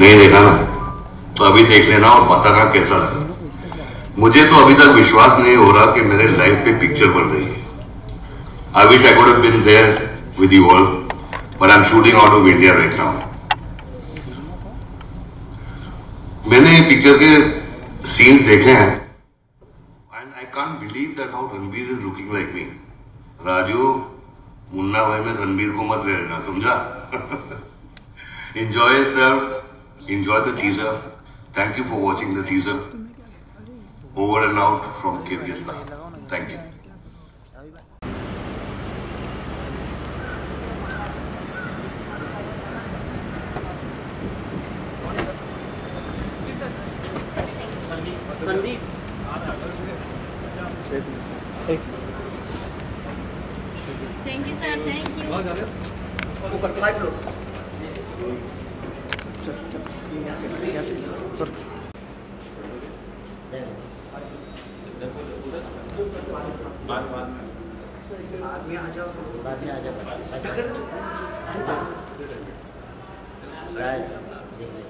नहीं देखा ना। तो अभी देख लेना और बताना कैसा लगा। मुझे तो अभी तक विश्वास नहीं हो रहा कि मेरे लाइफ पे पिक्चर बन रही है। I wish I have there with you all but I am shooting out of India right now मैंने पिक्चर के सीन्स देखे हैं and I can't believe that how Ranbir is looking like me Raju Munna Bhai में रणबीर को मत रहना समझा? Enjoy yourself. Enjoy the teaser thank you for watching the teaser over and out from kyrgyzstan thank you Sandeep thank you sir thank you ऊपर five floor आदमी आ जाओ बाद में आ जाओ राज देख ले